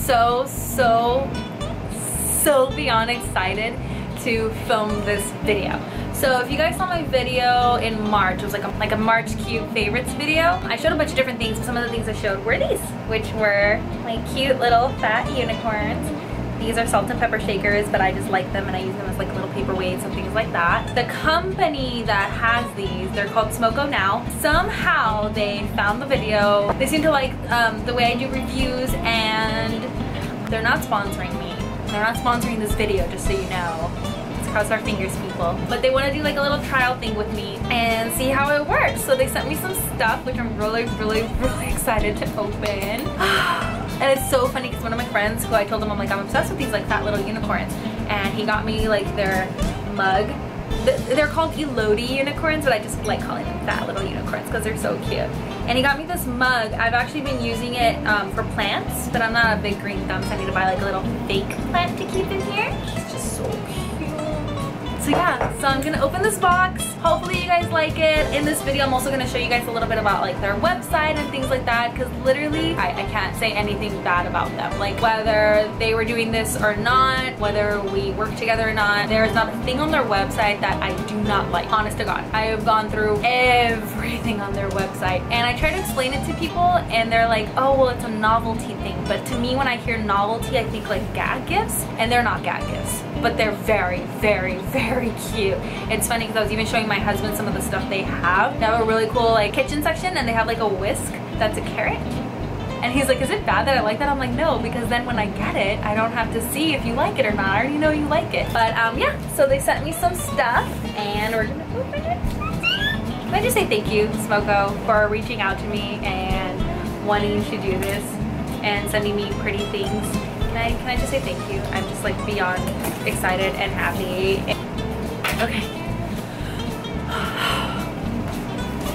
so, so, so beyond excited to film this video. So if you guys saw my video in March, it was like a, like a March cute favorites video. I showed a bunch of different things, but some of the things I showed were these, which were my cute little fat unicorns. These are salt and pepper shakers, but I just like them and I use them as like little paperweights and things like that. The company that has these, they're called Smoko Now. Somehow they found the video. They seem to like um, the way I do reviews and they're not sponsoring me. They're not sponsoring this video, just so you know cross our fingers people. But they want to do like a little trial thing with me and see how it works. So they sent me some stuff which I'm really, really, really excited to open. and it's so funny because one of my friends who I told them I'm like I'm obsessed with these like fat little unicorns and he got me like their mug they're called Elodie unicorns, but I just like calling them fat little unicorns because they're so cute. And he got me this mug. I've actually been using it um, for plants, but I'm not a big green thumb, so I need to buy like a little fake plant to keep in here. It's just so. So yeah, so I'm gonna open this box. Hopefully you guys like it. In this video, I'm also gonna show you guys a little bit about like their website and things like that because literally I, I can't say anything bad about them. Like whether they were doing this or not, whether we work together or not, there is not a thing on their website that I do not like. Honest to God. I have gone through everything on their website and I try to explain it to people and they're like, oh, well, it's a novelty thing. But to me, when I hear novelty, I think like gag gifts and they're not gag gifts but they're very, very, very cute. It's funny because I was even showing my husband some of the stuff they have. They have a really cool like kitchen section and they have like a whisk that's a carrot. And he's like, is it bad that I like that? I'm like, no, because then when I get it, I don't have to see if you like it or not. I already know you like it. But um, yeah, so they sent me some stuff and we're gonna open it. Can I just say thank you, Smoko, for reaching out to me and wanting to do this and sending me pretty things can I, can I just say thank you? I'm just like beyond excited and happy. Okay.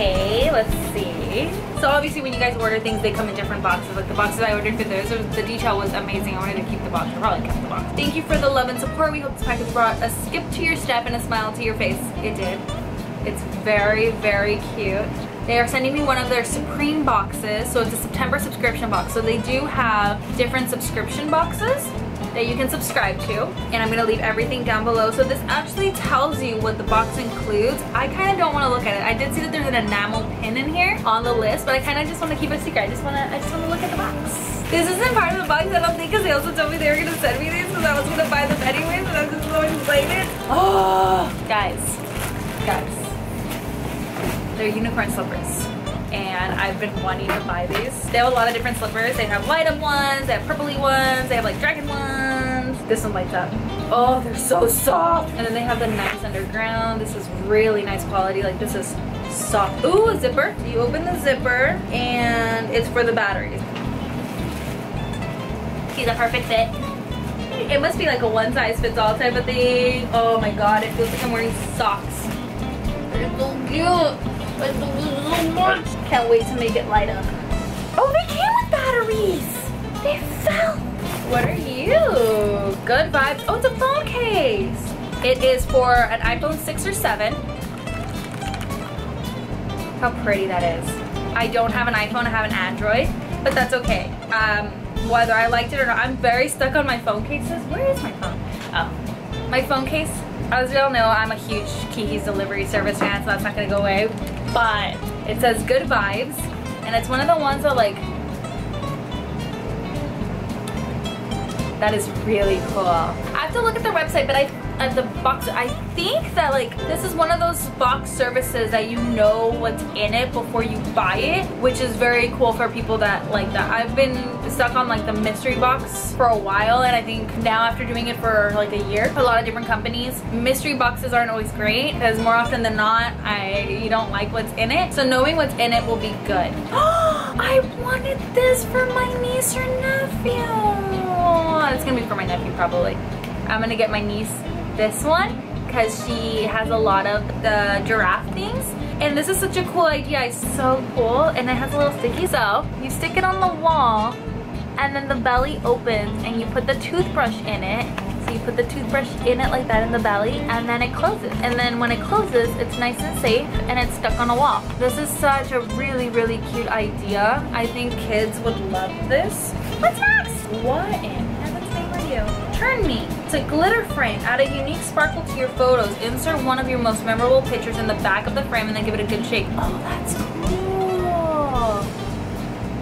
Okay, let's see. So obviously when you guys order things, they come in different boxes. Like the boxes I ordered for those, the detail was amazing. I wanted to keep the box. I probably kept the box. Thank you for the love and support. We hope this package brought a skip to your step and a smile to your face. It did. It's very, very cute. They are sending me one of their Supreme boxes. So it's a September subscription box. So they do have different subscription boxes that you can subscribe to and I'm gonna leave everything down below. So this actually tells you what the box includes. I kind of don't want to look at it. I did see that there's an enamel pin in here on the list but I kind of just want to keep it secret. I just want to I just want to look at the box. This isn't part of the box. I don't think because they also told me they were gonna send me these because I was gonna buy them anyways and I'm just so excited oh. Guys they're unicorn slippers and I've been wanting to buy these. They have a lot of different slippers. They have light up ones, they have purpley ones, they have like dragon ones. This one lights up. Oh, they're so soft. And then they have the nice underground. This is really nice quality. Like this is soft. Ooh, a zipper. You open the zipper and it's for the batteries. He's a perfect fit. It must be like a one size fits all type of thing. Oh my god, it feels like I'm wearing socks. They're so cute. Can't wait to make it light up. Oh, they came with batteries. They fell. What are you? Good vibes. Oh, it's a phone case. It is for an iPhone 6 or 7. How pretty that is. I don't have an iPhone, I have an Android, but that's okay. Um, whether I liked it or not, I'm very stuck on my phone cases. Where is my phone? Oh, my phone case. As you all know, I'm a huge Kiki's delivery service fan, so that's not gonna go away but it says good vibes and it's one of the ones that like that is really cool. I have to look at the website but I at the box I think that like this is one of those box services that you know what's in it before you buy it which is very cool for people that like that. I've been stuck on like the mystery box for a while and I think now after doing it for like a year a lot of different companies mystery boxes aren't always great because more often than not I you don't like what's in it. So knowing what's in it will be good. Oh I wanted this for my niece or nephew. It's gonna be for my nephew probably. I'm gonna get my niece this one because she has a lot of the giraffe things. And this is such a cool idea. It's so cool. And it has a little sticky. So you stick it on the wall and then the belly opens and you put the toothbrush in it. So you put the toothbrush in it like that in the belly and then it closes. And then when it closes, it's nice and safe and it's stuck on a wall. This is such a really, really cute idea. I think kids would love this. What's next? What in heaven's name are you? Turn Me. It's a glitter frame. Add a unique sparkle to your photos. Insert one of your most memorable pictures in the back of the frame and then give it a good shake. Oh, that's cool.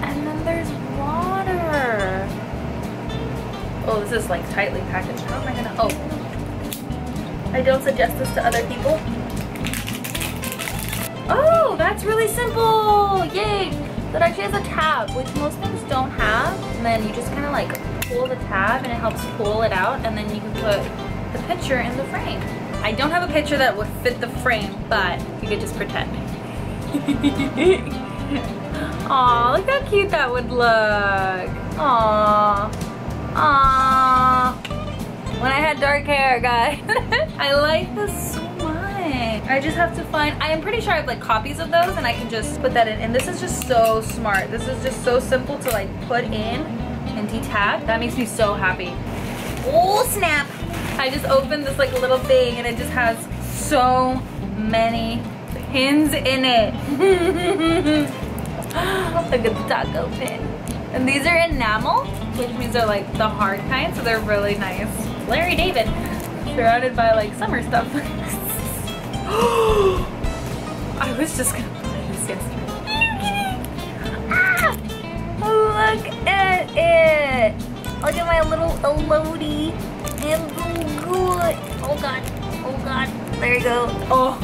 And then there's water. Oh, this is like tightly packaged. How am I gonna, oh. I don't suggest this to other people. Oh, that's really simple. Yay. That actually has a tab, which most things don't have. And then you just kind of like pull the tab and it helps pull it out and then you can put the picture in the frame. I don't have a picture that would fit the frame, but you could just pretend. Aw, look how cute that would look. Aw. Aw. When I had dark hair, guys. I like this so much. I just have to find, I am pretty sure I have like copies of those and I can just put that in. And this is just so smart. This is just so simple to like put in and. That makes me so happy. Oh snap. I just opened this like little thing and it just has so many pins in it. Look at the taco pin. And these are enamel, which means they're like the hard kind, so they're really nice. Larry David, surrounded by like summer stuff. I was just gonna Look at my little Elodie. And good. Oh god. Oh god. There you go. Oh.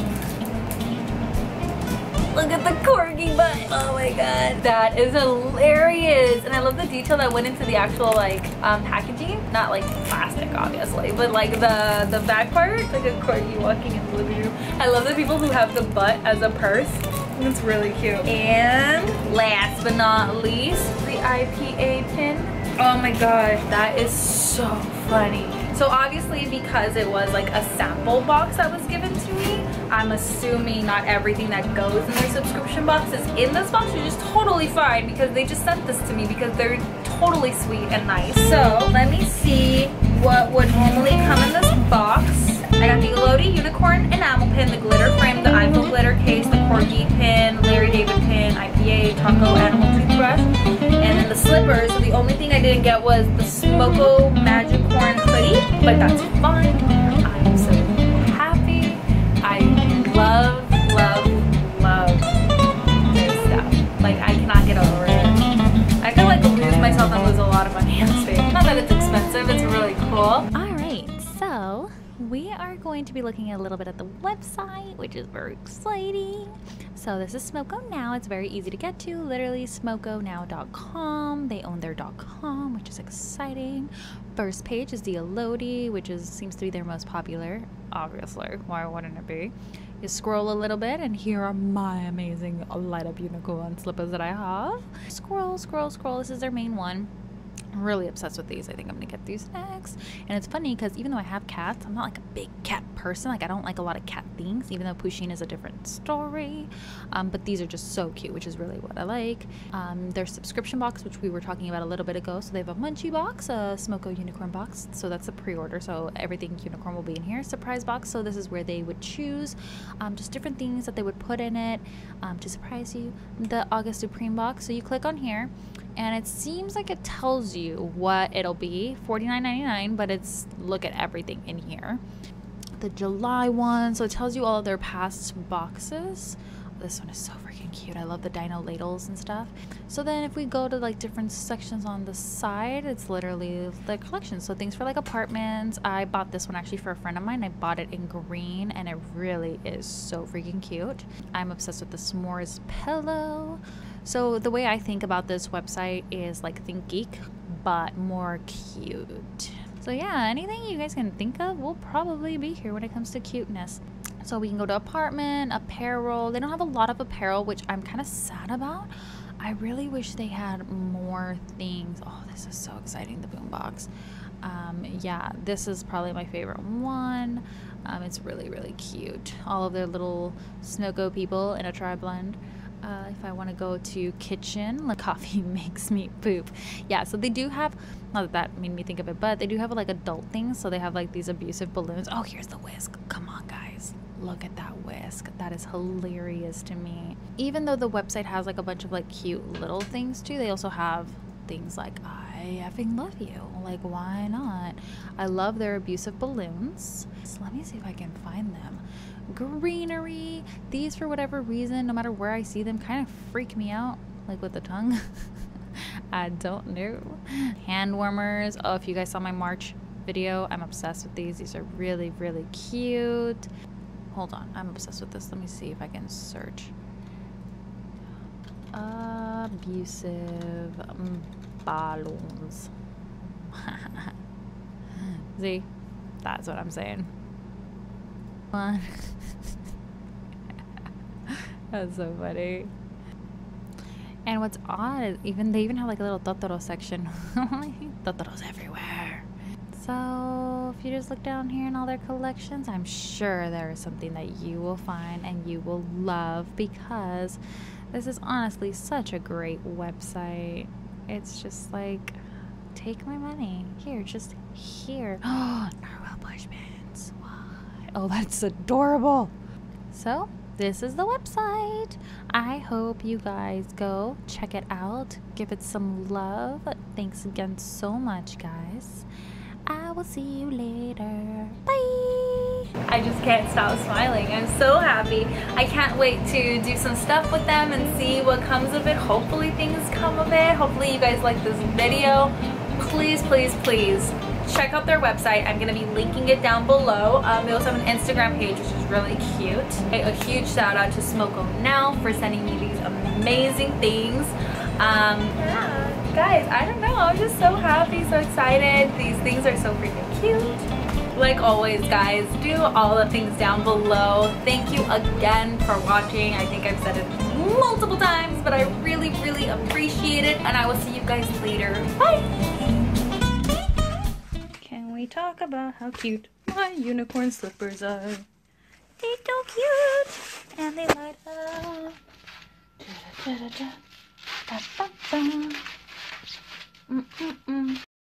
Look at the corgi butt. Oh my god. That is hilarious. And I love the detail that went into the actual like um, packaging. Not like plastic obviously, but like the, the back part. Like a corgi walking in the living room. I love the people who have the butt as a purse. It's really cute. And last but not least, the IPA pin. Oh my gosh, that is so funny. So obviously because it was like a sample box that was given to me, I'm assuming not everything that goes in their subscription box is in this box, which is totally fine because they just sent this to me because they're totally sweet and nice. So let me see what would normally come in this box. I got the Elodie Unicorn Enamel Pin, the glitter frame, the iPhone glitter case, the Corgi pin, Larry David pin, IPA, Taco Animal toothbrush, and then the slippers. So the only thing I didn't get was the Smoko Magic Corn hoodie, but that's fine. Going to be looking a little bit at the website, which is very exciting. So this is Smoko Now. It's very easy to get to. Literally smokonow.com. They own their .com, which is exciting. First page is the Elodie, which is seems to be their most popular. Obviously, why wouldn't it be? You scroll a little bit, and here are my amazing light up unicorn slippers that I have. Scroll, scroll, scroll. This is their main one. I'm really obsessed with these. I think I'm gonna get these next. And it's funny because even though I have cats, I'm not like a big cat person. Like I don't like a lot of cat things, even though Pusheen is a different story. Um, but these are just so cute, which is really what I like. Um, their subscription box, which we were talking about a little bit ago. So they have a Munchie box, a Smoko Unicorn box. So that's a pre-order. So everything unicorn will be in here. Surprise box. So this is where they would choose um, just different things that they would put in it um, to surprise you. The August Supreme box. So you click on here and it seems like it tells you what it'll be $49.99 but it's look at everything in here. The july one so it tells you all of their past boxes. This one is so freaking cute. I love the dino ladles and stuff. So then if we go to like different sections on the side it's literally the collection. So things for like apartments. I bought this one actually for a friend of mine. I bought it in green and it really is so freaking cute. I'm obsessed with the s'mores pillow so the way I think about this website is like Think Geek, but more cute. So yeah, anything you guys can think of will probably be here when it comes to cuteness. So we can go to apartment, apparel. They don't have a lot of apparel, which I'm kind of sad about. I really wish they had more things. Oh, this is so exciting, the boombox. Um, yeah, this is probably my favorite one. Um, it's really, really cute. All of their little Smoko people in a tri blend. Uh, if I want to go to kitchen, like coffee makes me poop. Yeah, so they do have, not that that made me think of it, but they do have like adult things. So they have like these abusive balloons. Oh, here's the whisk. Come on, guys. Look at that whisk. That is hilarious to me. Even though the website has like a bunch of like cute little things too, they also have things like I effing love you. Like, why not? I love their abusive balloons. So let me see if I can find them. Greenery. These, for whatever reason, no matter where I see them, kind of freak me out. Like with the tongue. I don't know. Hand warmers. Oh, if you guys saw my March video, I'm obsessed with these. These are really, really cute. Hold on, I'm obsessed with this. Let me see if I can search. Abusive mm, balloons. see, that's what I'm saying. That's so funny. And what's odd is even they even have like a little Totoro section. Totoro's everywhere. So if you just look down here in all their collections, I'm sure there is something that you will find and you will love because this is honestly such a great website. It's just like take my money. Here, just here. Oh, narwhal bushmans. Oh, that's adorable. So this is the website. I hope you guys go check it out, give it some love. Thanks again so much, guys. I will see you later. Bye. I just can't stop smiling. I'm so happy. I can't wait to do some stuff with them and see what comes of it. Hopefully things come of it. Hopefully you guys like this video. Please, please, please check out their website. I'm going to be linking it down below. Um, they also have an Instagram page, which is really cute. Hey, a huge shout out to Smoko Now for sending me these amazing things. Um, yeah, guys, I don't know. I'm just so happy, so excited. These things are so freaking cute. Like always, guys, do all the things down below. Thank you again for watching. I think I've said it multiple times, but I really, really appreciate it. And I will see you guys later. Bye! Talk about how cute my unicorn slippers are. They're so cute and they light up. Da, da, da, mm -mm -mm.